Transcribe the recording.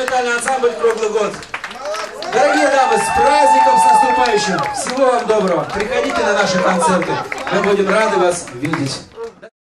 танцевальный ансамбль «Круглый год». Дорогие дамы, с праздником, с наступающим! Всего вам доброго! Приходите на наши концерты. Мы будем рады вас видеть.